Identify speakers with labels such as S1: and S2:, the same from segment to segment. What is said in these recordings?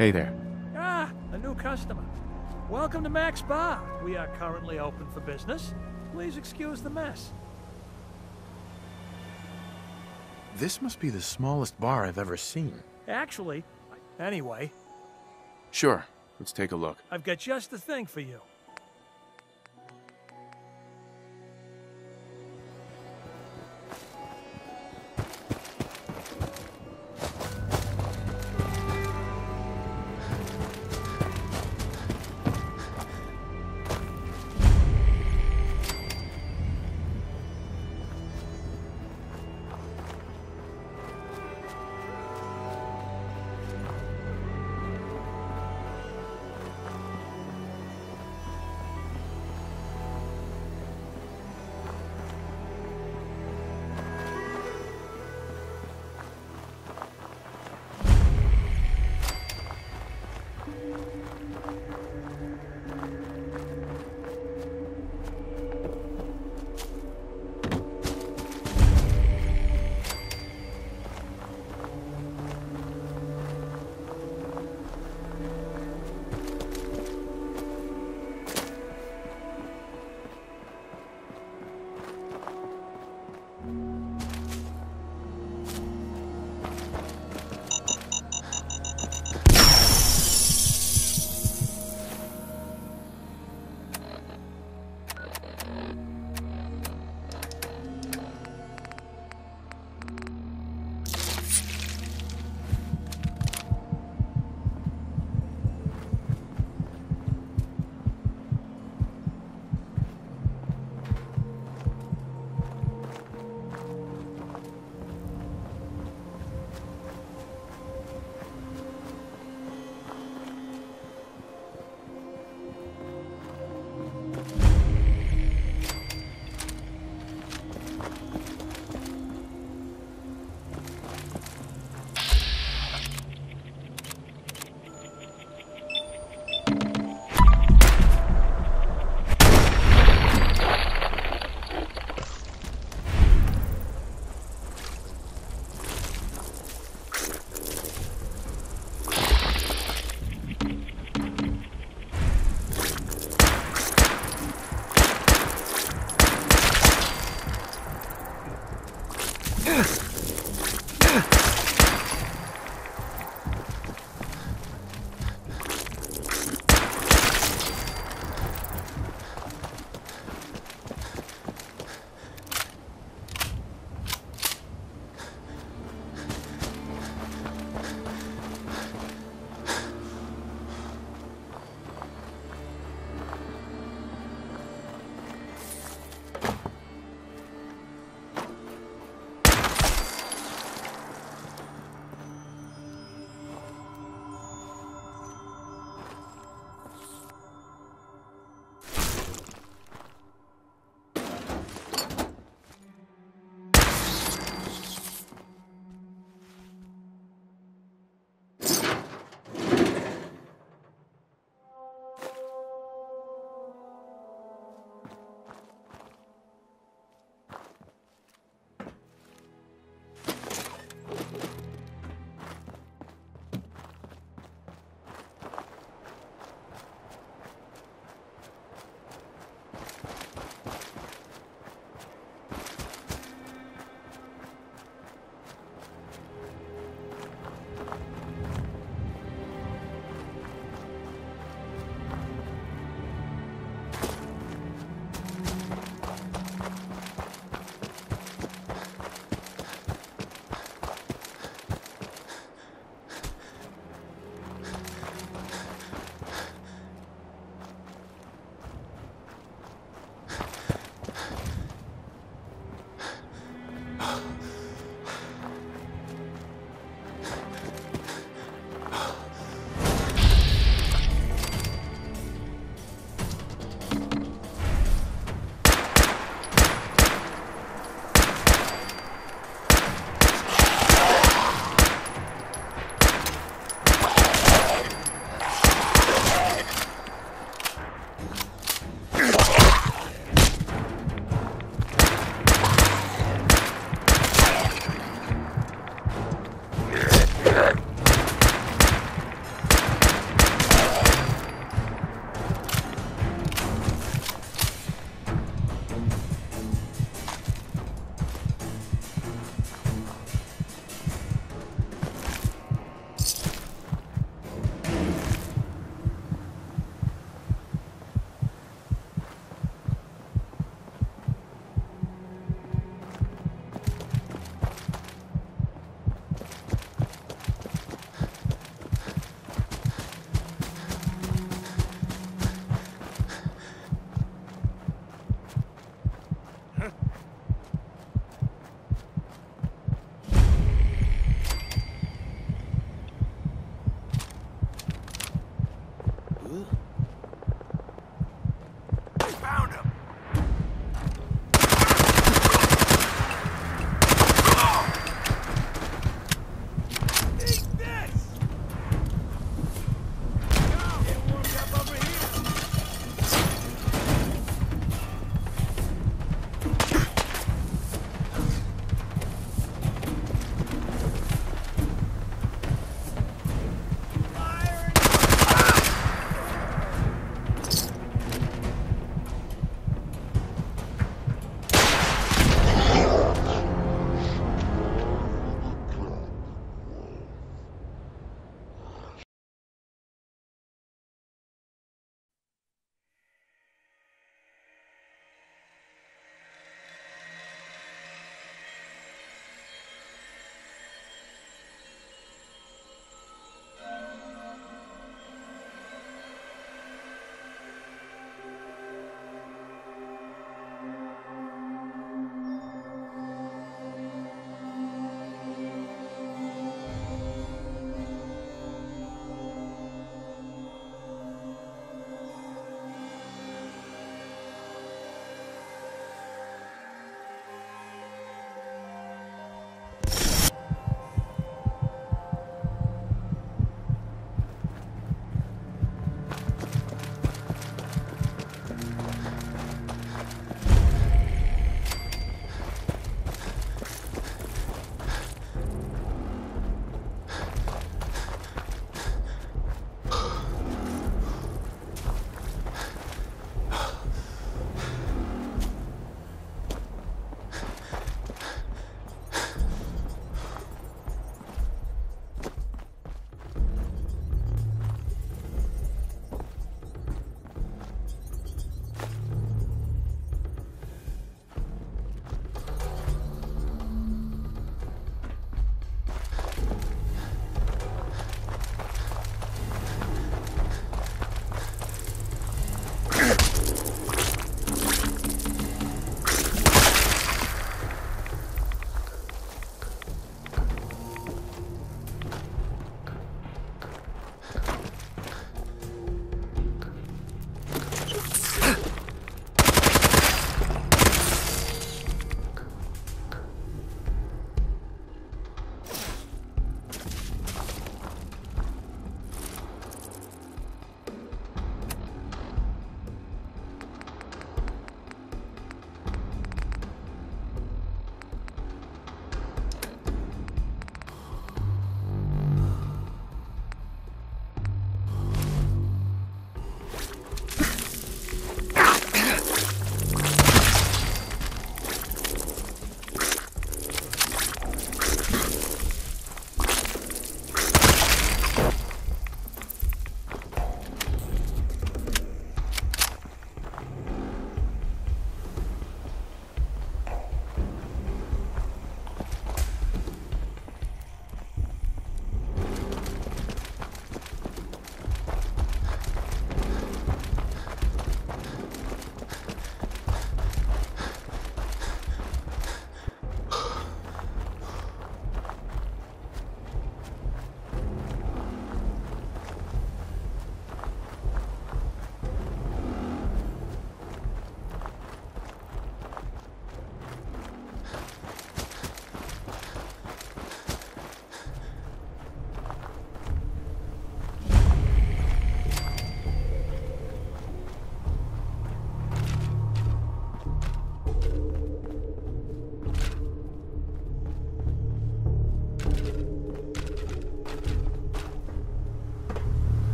S1: Hey there.
S2: Ah, a new customer. Welcome to Max Bar. We are currently open for business. Please excuse the mess.
S1: This must be the smallest bar I've ever seen.
S2: Actually, anyway,
S1: Sure, let's take a look.
S2: I've got just the thing for you.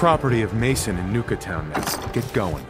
S1: Property of Mason in Nuka Town now. Get going.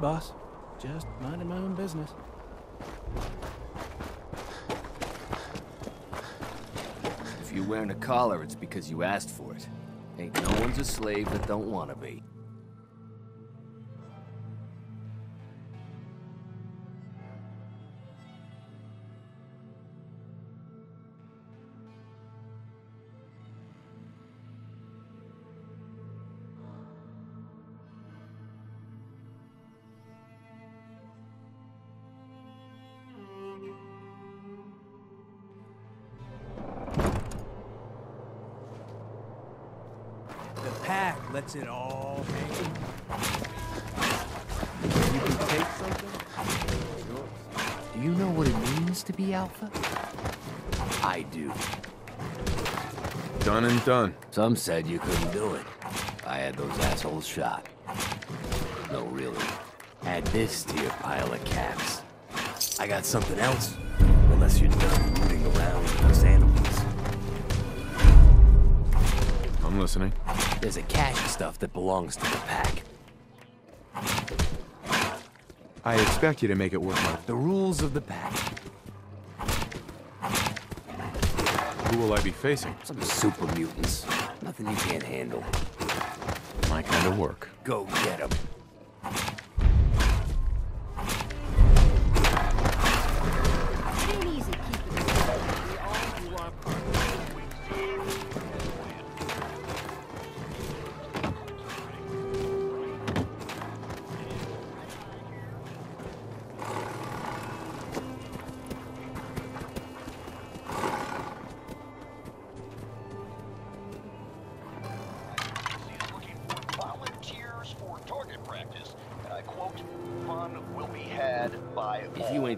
S3: Boss. Just minding my own business.
S4: If you're wearing a collar, it's because you asked for it. Ain't no one's a slave that don't want to be.
S5: Lets it all hang.
S6: You can take something?
S4: Do you know what it means to be Alpha? I do.
S1: Done and done.
S4: Some said you couldn't do it. I had those assholes shot. No, really. Add this to your pile of caps. I got something else. Unless you're done rooting around with those animals.
S1: I'm listening.
S4: There's a cache of stuff that belongs to the pack.
S1: I expect you to make it work, my...
S4: The rules of the pack.
S1: Who will I be facing?
S4: Some super mutants. Nothing you can't handle.
S1: My kind of work.
S4: Go get them.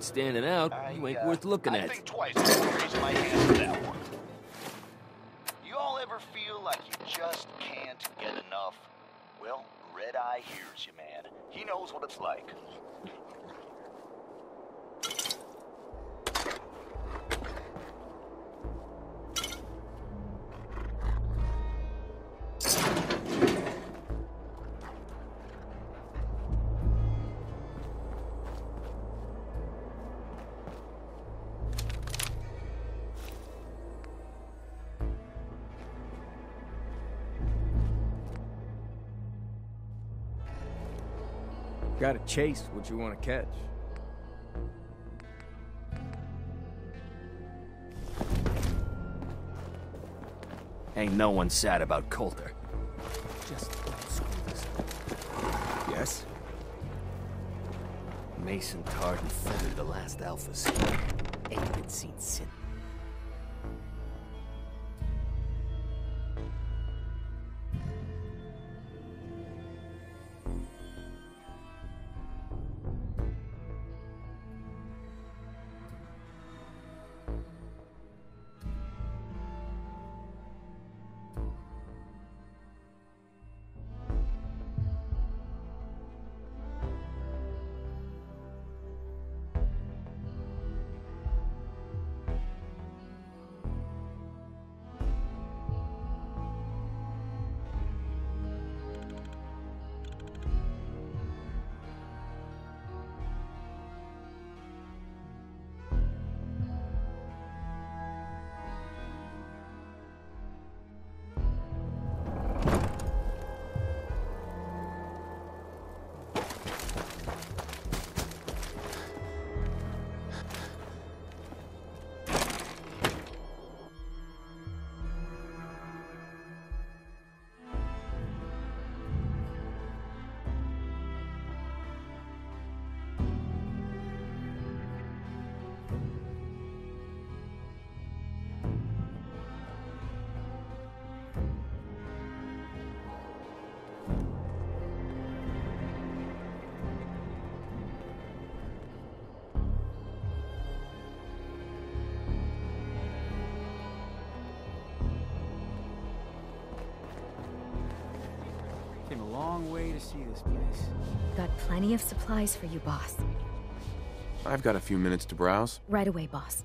S7: Ain't
S4: standing out,
S8: I,
S4: you ain't
S8: uh,
S4: worth looking
S8: I
S4: at.
S8: think twice before raising my hand for that one. You all ever feel like you just can't get enough? Well, Red Eye hears you, man. He knows what it's like.
S6: Gotta chase what you want to catch.
S4: Ain't no one sad about Colter.
S6: Just don't screw this up. Yes?
S4: Mason tarred and feathered the last alphas. Ain't been seen since.
S6: Long way to see this place.
S7: Got plenty of supplies for you, boss.
S1: I've got a few minutes to browse.
S7: Right away, boss.